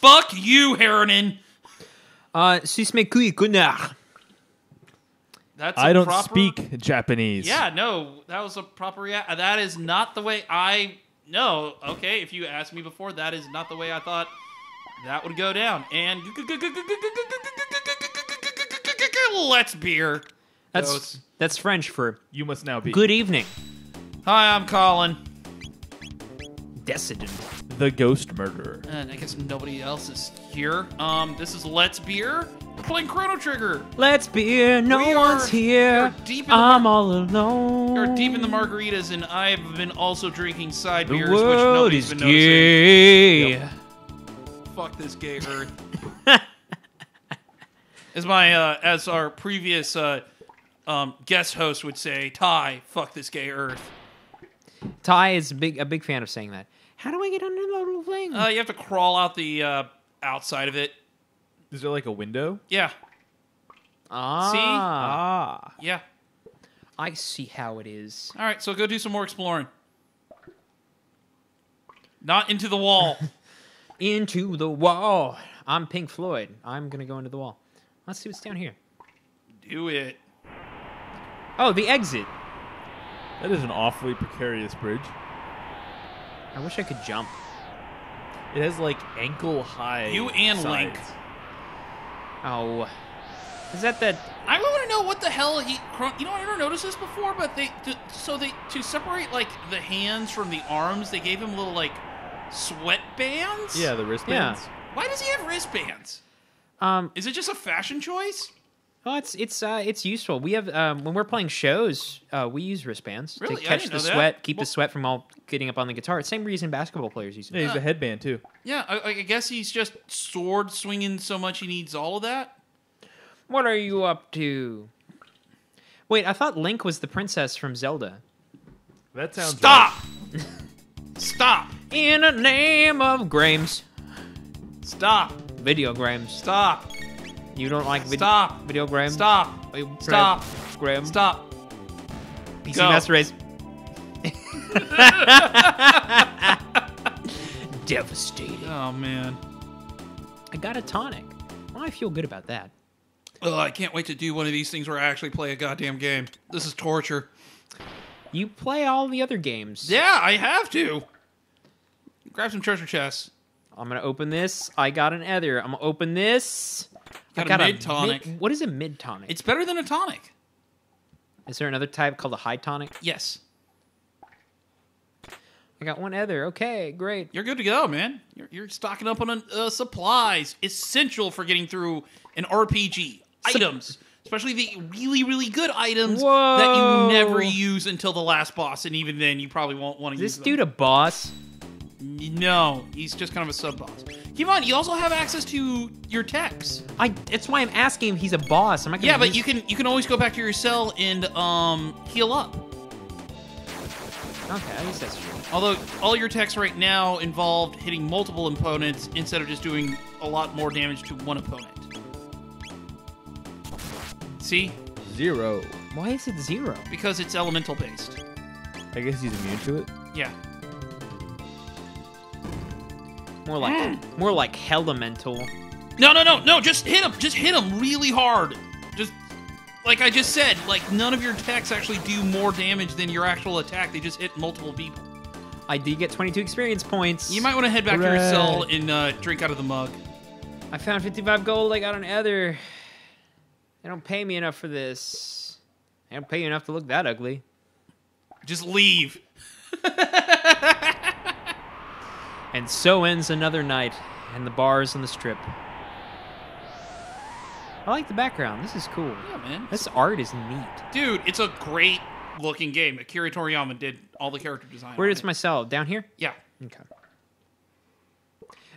Fuck you, Harrinan. Uh, si me. That's I a don't proper- speak Japanese. Yeah, no, that was a proper react. That is not the way I. No, okay. If you asked me before, that is not the way I thought that would go down. And let's beer. That's goes. that's French for You must now be good evening, Hi, I'm Colin. Decedent. The ghost murderer. And I guess nobody else is here. Um, this is Let's Beer. We're playing Chrono Trigger. Let's beer, No We one's are- here. we're deep in the I'm all alone. We're deep in the margaritas, and I've been also drinking side The beers, which world nobody's is been noticing. gay. Fuck this gay earth. as my uh, as our previous uh, um, guest host would say, Ty, fuck this gay earth. Ty is a big a big fan of saying that. How do I get under the little thing? Uh, you have to crawl out the uh, outside of it. Is there like a window? Yeah, ah, See? Ah. yeah. I see how it is. All right, so go do some more exploring. Not into the wall. Into the wall. I'm Pink Floyd. I'm gonna go into the wall. Let's see what's down here. do it. Oh, the exit. That is an awfully precarious bridge. I wish I could jump. It has like ankle high. You and Link. Oh, is that that? I want to know what the hell he. You know, I never noticed this before, but they to, so they to separate like the hands from the arms, they gave him little like sweat bands. Yeah, the wristbands. Yeah. Why does he have wristbands? Um, Is it just a fashion choice? Oh, it's it's uh, it's useful. We have um, when we're playing shows, uh, we use wristbands Really? to I catch didn't the know that. sweat, keep Well- the sweat from all getting up on the guitar. Same reason basketball players use it. Yeah, he's a headband too. Yeah, I, I guess he's just sword swinging so much he needs all of that. What are you up to? Wait, I thought Link was the princess from Zelda. That sounds. Stop! Stop! In the name of Grames, Stop! video Grames. Stop! You don't like vid- Stop! video Grames? Stop! Gra- Stop! Graham. Stop! PC Go. Master Race. Devastating. Oh man. I got a tonic. Well, I feel good about that. Oh, I can't wait to do one of these things where I actually play a goddamn game. This is torture. You play all the other games. Yeah, I have to. Grab some treasure chests. I'm gonna open this. I got an ether. I'm gonna open this. I Got a mid tonic. what is a mid tonic? It's better than a tonic. Is there another type called a high tonic? Yes. I got one ether. Okay, great. You're good to go, man. You're, you're stocking up on uh, supplies. Essential for getting through an RPG. items. Especially the really, really good items that you never use until the last boss, and even then, you probably won't want to Is use this them. dude a boss? No, he's just kind of a sub boss. Keep on, you also have access to your techs. I. That's why I'm asking if he's a boss. I'm not. Gonna Yeah, but you can you can always go back to your cell and um heal up. Okay, I guess that's true. Although all your techs right now involved hitting multiple opponents instead of just doing a lot more damage to one opponent. See? Zero. Why is it zero? Because it's elemental based. I guess he's immune to it. Yeah. More like more like elemental. No, no, no, no, just hit him. Just hit him really hard. Just like I just said, like none of your techs actually do more damage than your actual attack. They just hit multiple people. I did get 22 experience points. You might want to head back to your cell and uh, drink out of the mug. I found 55 gold. I got an ether. They don't pay me enough for this. They don't pay you enough to look that ugly. Just leave. And so ends another night in the bars on the strip. I like the background. This is cool. Yeah, man. This art is neat. Dude, it's a great looking game. Akira Toriyama did all the character design. Where is it. my cell? Down here? Yeah. Okay.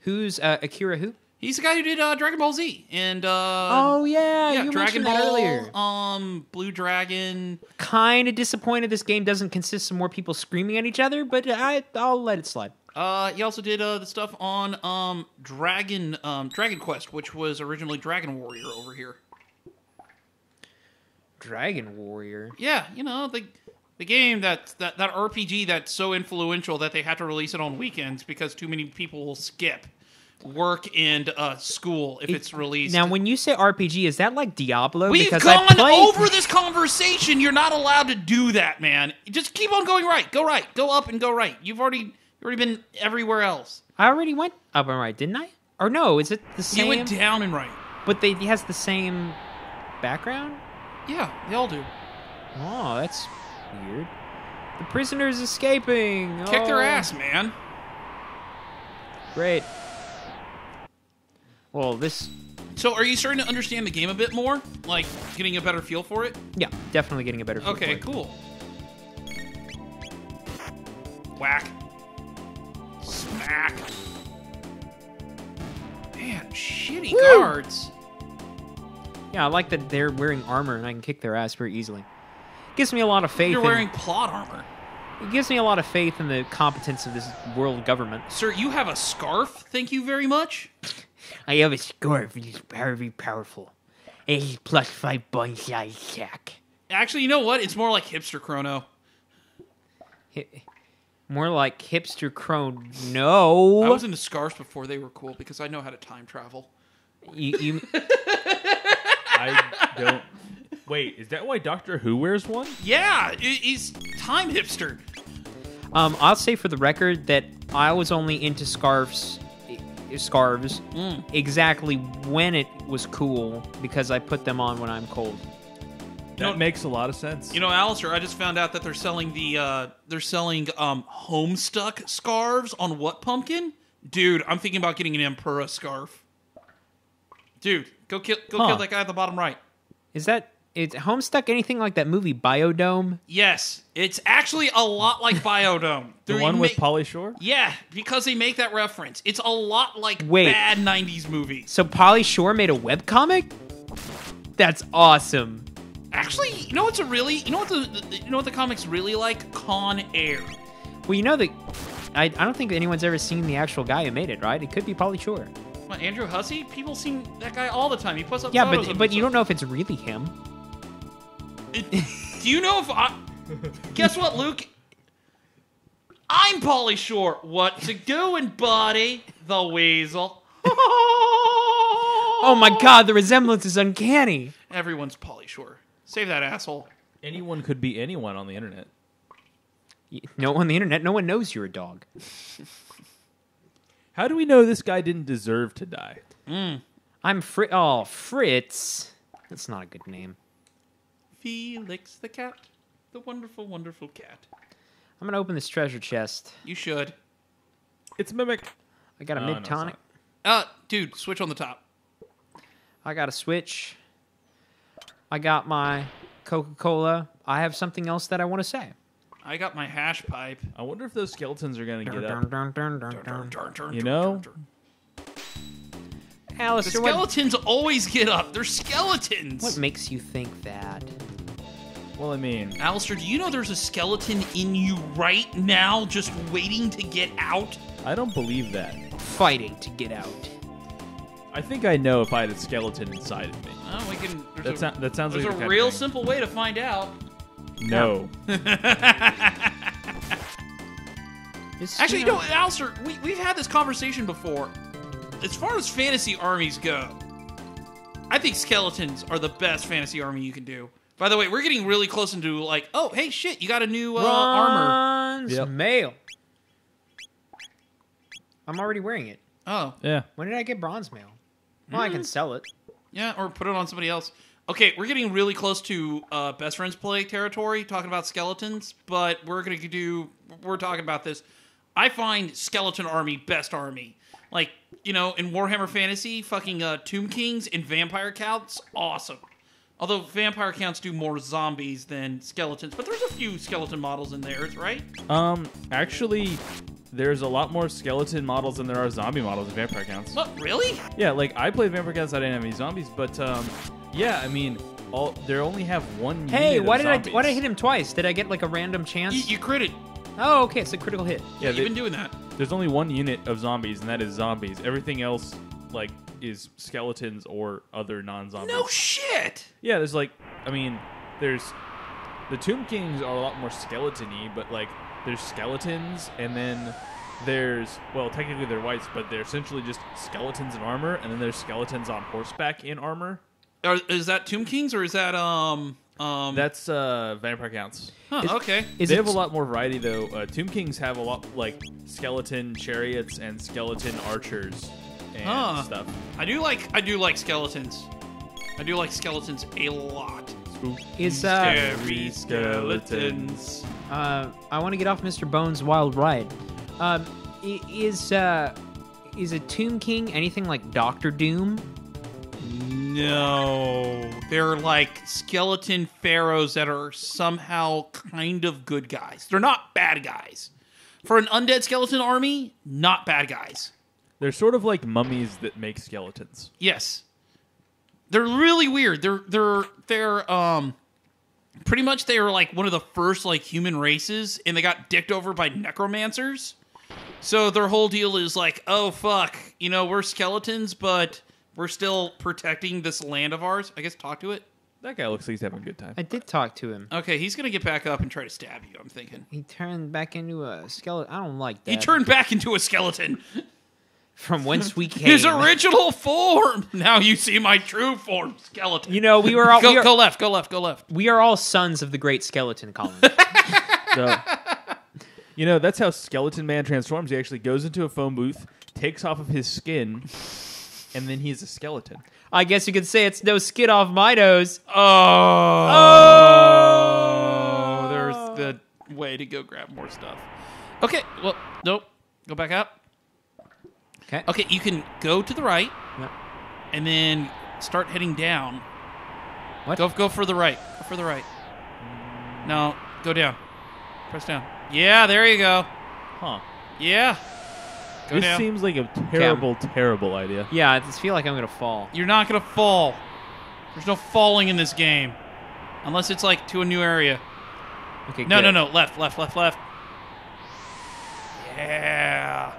Who's uh, Akira who? He's the guy who did uh, Dragon Ball Z and uh oh yeah, yeah, you Dragon mentioned that Ball earlier. um Blue Dragon. Kind of disappointed this game doesn't consist of more people screaming at each other, but I I'll let it slide. Uh he also did uh the stuff on um Dragon um Dragon Quest, which was originally Dragon Warrior over here. Dragon Warrior. Yeah, you know, the the game that that that RPG that's so influential that they had to release it on weekends because too many people will skip work and uh, school if it's released. Now, when you say RPG, is that like Diablo? We've because gone played... over this conversation. You're not allowed to do that, man. Just keep on going right. Go right. Go up and go right. You've already you've already been everywhere else. I already went up and right, didn't I? Or no, is it the same? You went down and right. but they it has the same background. Yeah, they all do. Oh, that's weird. The prisoner's escaping. Kick their Oh, ass, man. Great. Well, this, So, are you starting to understand the game a bit more? Like, getting a better feel for it? yeah, definitely getting a better. feel Okay, for it. cool. Whack. Smack. Man, shitty Woo! guards. Yeah, I like that they're wearing armor and I can kick their ass very easily. Gives me a lot of faith. You're in- wearing plot armor. it gives me a lot of faith in the competence of this world government. Sir, you have a scarf? Thank you very much. I have a scarf. It is very powerful. It is plus five bonsai attack. Actually, you know what? It's more like hipster chrono. Hi- More like hipster crone. No, I was into scarves before they were cool because I know how to time travel. you, you, I don't. Wait, is that why Doctor Who wears one? Yeah, he's time hipster. Um, I'll say for the record that I was only into scarves, scarves, Mm. exactly when it was cool because I put them on when I'm cold. That know- makes a lot of sense. You know, Alistair, I just found out that they're selling the uh they're selling um homestuck scarves on what pumpkin? Dude, I'm thinking about getting an Empura scarf. Dude, go kill go Huh. kill that guy at the bottom right. Is that that is Homestuck anything like that movie Biodome? Yes, it's actually a lot like Biodome. the They one with make- Pauly Shore. Yeah, because they make that reference. It's a lot like Wait. bad '90s movies. So Pauly Shore made a webcomic? That's awesome. Actually, you know what's a really you know what the, the you know what the comics really like? Con Air. Well, you know that I, I don't think anyone's ever seen the actual guy who made it, right? It could be Pauly Shore. What, Andrew Hussie? People see that guy all the time. He puts up Yeah, but of but you don't know if it's really him. It- do you know if I? Guess what, Luke? I'm Pauly Shore. What's it doing, buddy? The weasel. Oh my god, the resemblance is uncanny. Everyone's Pauly Shore. Save that asshole. Anyone could be anyone on the internet. No on the internet, no one knows you're a dog. How do we know this guy didn't deserve to die? I'm Fritz. Oh, Fritz. That's not a good name. Felix the cat, the wonderful, wonderful cat. I'm gonna open this treasure chest. You should. It's Mimic. I got a Oh, no, mid it's tonic. Uh, dude, switch on the top. I got a switch. I got my Coca Cola. I have something else that I want to say. I got my hash pipe. I wonder if those skeletons are gonna get Dun, up. You know? The Alistair, what, skeletons always get up. They're skeletons. what makes you think that? Well, I mean, Alistair, do you know there's a skeleton in you right now just waiting to get out? I don't believe that. Fighting to get out. I think I know if I had a skeleton inside of me. Oh, we can. That, a, sou- that sounds there's like a the real simple way to find out. No. Actually, you know, what, Alistair, we, we've had this conversation before. As far as fantasy armies go, I think skeletons are the best fantasy army you can do. By the way, we're getting really close into like, oh, hey, shit, you got a new uh, armor. Bronze Yep. mail. I'm already wearing it. Oh, Yeah. When did I get bronze mail? Well, I can sell it. yeah, or put it on somebody else. Okay, we're getting really close to uh, best friends play territory, talking about skeletons, but we're gonna do. We're talking about this. I find skeleton army best army. Like you know, in Warhammer Fantasy, fucking uh, Tomb Kings and Vampire Counts, awesome. Although Vampire Counts do more zombies than skeletons, but there's a few skeleton models in theirs, right? Um, actually, there's a lot more skeleton models than there are zombie models in Vampire Counts. What really? Yeah, like I played Vampire Counts, I didn't have any zombies, but um, yeah, I mean, all they only have one. Hey, unit of why did I why did I hit him twice? Did I get like a random chance? You, you critted. oh, okay, it's a critical hit. Yeah, You've been doing that. there's only one unit of zombies, and that is zombies. Everything else, like, is skeletons or other non-zombies. No shit. Yeah, there's like, I mean, there's the Tomb Kings are a lot more skeleton-y, but like, there's skeletons, and then there's well, technically they're wights, but they're essentially just skeletons in armor, and then there's skeletons on horseback in armor. Or is that Tomb Kings or is that um um? That's uh, Vampire Counts. huh, okay. Is they it have a lot more variety though. Uh, Tomb Kings have a lot like skeleton chariots and skeleton archers and Huh. stuff. I do like I do like skeletons. I do like skeletons a lot. Is uh, Scary skeletons. uh I want to get off Mr. Bones' wild ride. Um, is uh, is a Tomb King anything like Doctor Doom? No, they're like skeleton pharaohs that are somehow kind of good guys. They're not bad guys. For an undead skeleton army, not bad guys. They're sort of like mummies that make skeletons. Yes. They're really weird. They're they're they're um pretty much they are like one of the first like human races and they got dicked over by necromancers. So their whole deal is like, "Oh fuck, you know, we're skeletons, but we're still protecting this land of ours." I guess talk to it. That guy looks like he's having a good time. I did talk to him. Okay, he's going to get back up and try to stab you, I'm thinking. He turned back into a skeleton. I don't like that. He turned back into a skeleton. from whence we came. His original form. Now you see my true form, skeleton. You know, we were all go, we, are, go left, go left, go left. we are all sons of the great skeleton colony. So, you know, that's how Skeleton Man transforms. He actually goes into a phone booth, takes off of his skin, and then he's a skeleton. I guess you could say it's no skin off my nose. Oh, Oh. there's the way to go grab more stuff. Okay, well, nope. Go back up. Okay. Okay, you can go to the right Yep. and then start heading down. What? Go go for the right. Go for the right. No, go down. Press down. Yeah, there you go. Huh. Yeah. Go this down. seems like a terrible, terrible idea. Yeah, I just feel like I'm gonna fall. You're not gonna fall. There's no falling in this game, unless it's like to a new area. Okay. No, good. no, no. Left, left, left, left. Yeah.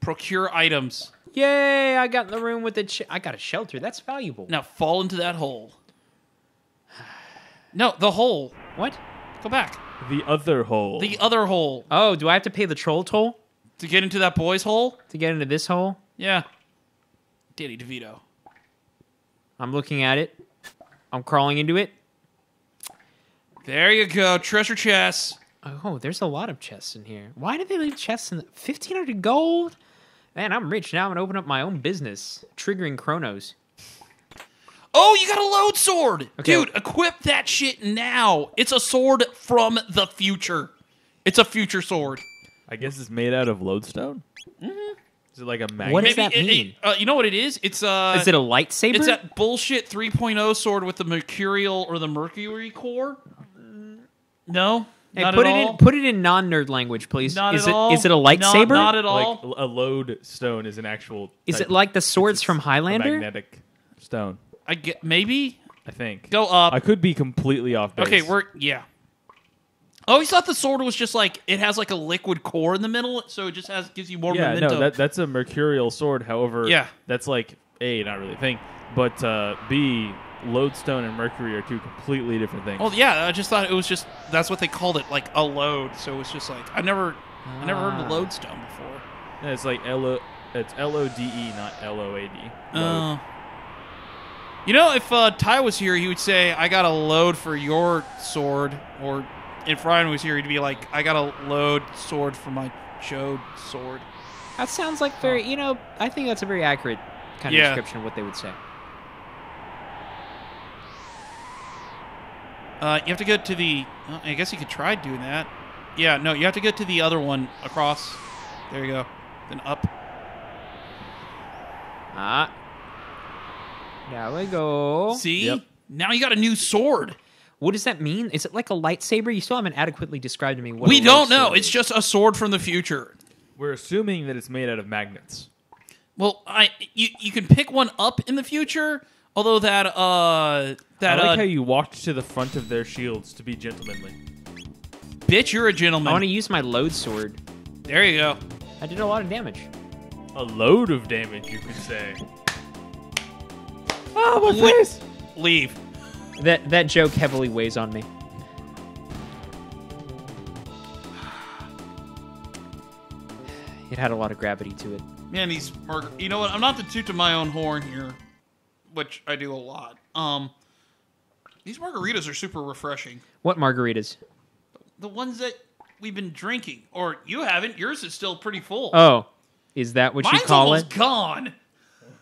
Procure items. Yay! I got in the room with the. Ch- I got a shelter. That's valuable. Now fall into that hole. No, the hole. What? Go back. The other hole. The other hole. Oh, do I have to pay the troll toll To get into that boy's hole? to get into this hole? Yeah. Danny DeVito. I'm looking at it. I'm crawling into it. There you go. Treasure chest. Oh, there's a lot of chests in here. Why did they leave chests in the 1500 gold? Man, I'm rich now. I'm gonna open up my own business, triggering Chronos. Oh, you got a Lode Sword. Okay. Dude, equip that shit now. It's a sword from the future. It's a future sword. I guess it's made out of lodestone. Mm-hmm. Is it like a magnet? What does Maybe that it- mean? it- uh, you know what it is? It's uh Is it a lightsaber? It's that bullshit 3.0 sword with the mercurial or the mercury core? No? Hey, not put at it all? in put it in non-nerd language, please. Not is at it all. is it a lightsaber? Not, at like all. a lodestone is an actual. is it like the swords from Highlander? magnetic stone. I get maybe I think. go up. I could be completely off base. okay, we're yeah. I always thought the sword was just like it has like a liquid core in the middle, so it just has gives you more Yeah, momentum. no, that, that's a mercurial sword. However, Yeah. that's like a not really a thing, but uh, b lodestone and mercury are two completely different things. Well, yeah, I just thought it was just that's what they called it, like a load. So it was just like I never, I never heard Ah. of lodestone before. Yeah, it's like L O. It's L O D E, not L O A D. Uh, you know, if uh, Ty was here, he would say, "I got a load for your sword," or if Ryan was here, he'd be like, "I got a load sword for my Jode sword." That sounds like very. You know, I think that's a very accurate kind of Yeah. description of what they would say. Uh, you have to go to the. uh, I guess you could try doing that. Yeah, no, you have to go to the other one across. There you go. Then up. Ah. There we go. See? Yep. Now you got a new sword. What does that mean? Is it like a lightsaber? You still haven't adequately described to me what. we a don't know. lightsaber It's just a sword from the future. We're assuming that it's made out of magnets. Well, I you you can pick one up in the future. Although that uh that I like uh, how you walked to the front of their shields to be gentlemanly. Bitch, you're a gentleman. I want to use my load sword. there you go. I did a lot of damage. A load of damage, you could say. Oh, my this? face! Leave. That that joke heavily weighs on me. It had a lot of gravity to it. Man, he's. You know what? I'm not the toot of my own horn here, which I do a lot. Um, these margaritas are super refreshing. What margaritas? The ones that we've been drinking, or you haven't. Yours is still pretty full. Oh, is that what Mine's you call almost it? gone.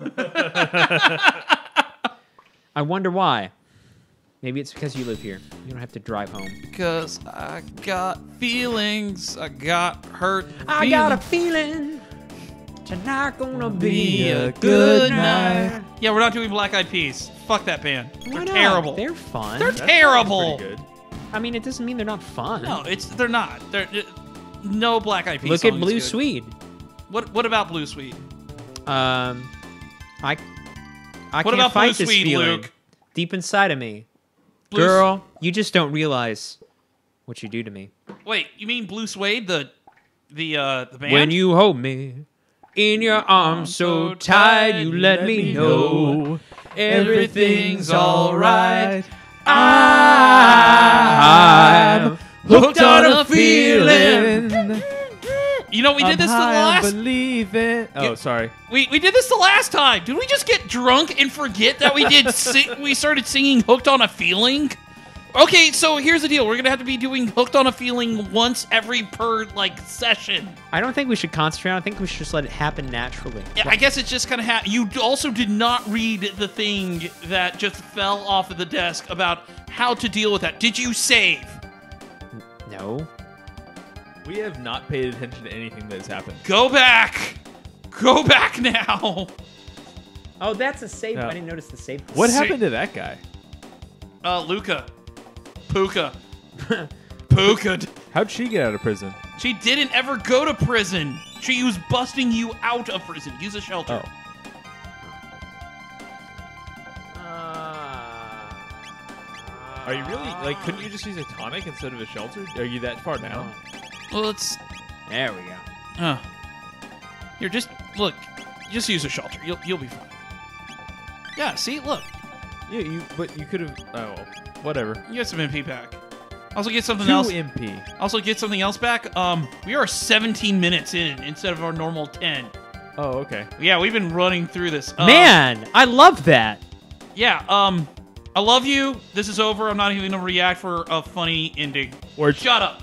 I wonder why. Maybe it's because you live here. You don't have to drive home. Cause I got feelings. I got hurt. I got a feeling tonight gonna be a good night. Yeah, we're not doing Black Eyed Peas. Fuck that band. They're not? terrible. They're fun. They're That terrible. pretty good. I mean, it doesn't mean they're not fun. No, it's they're not. They're uh, no Black Eyed Peas. Look song at is Blue good. Swede. What What about Blue Sweet? Um, I, I What can't about fight Blue this Swede, feeling Luke? deep inside of me, Blue girl. You just don't realize what you do to me Wait, you mean Blue Suede, the the uh the band? when you hold me in your arms so tight. You let me know everything's alright. I'm hooked on a feeling. You know we did this the last Believe it. Oh, sorry. we, we did this the last time. Did we just get drunk and forget that we did si- we started singing "Hooked on a Feeling"? Okay, so here's the deal. We're gonna have to be doing "Hooked on a Feeling" once every per like session. I don't think we should concentrate. on it. I think we should just let it happen naturally. Yeah, I guess it's just kind of ha- you also did not read the thing that just fell off of the desk about how to deal with that. Did you save? No. We have not paid attention to anything that has happened. Go back. Go back now. Oh, that's a save. No. I didn't notice the save. What See- happened to that guy? Uh, Lucca. Puka. Puka. How'd she get out of prison? She didn't ever go to prison. She was busting you out of prison. Use a shelter. Oh. Are you really like? Couldn't you just use a tonic instead of a shelter? Are you that far down? Well, it's. There we go. Uh, here, just look. Just use a shelter. You'll you'll be fine. Yeah. See, look. Yeah, you. But you could have. Oh, whatever. You get some MP back. Also get something Two else. MP. Also get something else back. Um, we are 17 minutes in instead of our normal 10. Oh, okay. Yeah, we've been running through this. Uh, Man, I love that. Yeah. Um, I love you. This is over. I'm not even gonna react for a funny ending. Or Shut up.